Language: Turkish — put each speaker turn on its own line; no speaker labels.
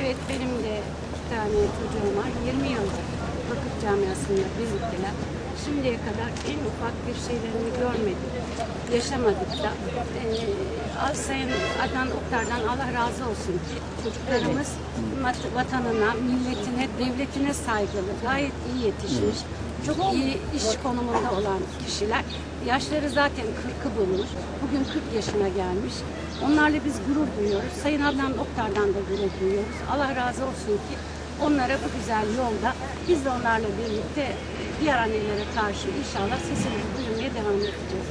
Evet benim de iki tane çocuğum var. 20 yıldır vakıf camiasında birlikteler. Şimdiye kadar en ufak bir şeylerini görmedik, yaşamadık da. Ee, Sayın Adnan Oktar'dan Allah razı olsun ki çocuklarımız mat- vatanına, milletine, devletine saygılı, gayet iyi yetişmiş. Çok iyi iş konumunda olan kişiler. Yaşları zaten 40'ı bulmuş. Bugün 40 yaşına gelmiş. Onlarla biz gurur duyuyoruz. Sayın Adnan Oktar'dan da gurur duyuyoruz. Allah razı olsun ki onlara bu güzel yolda biz de onlarla birlikte e, diğer annelere karşı inşallah sesimizi duyurmaya devam edeceğiz.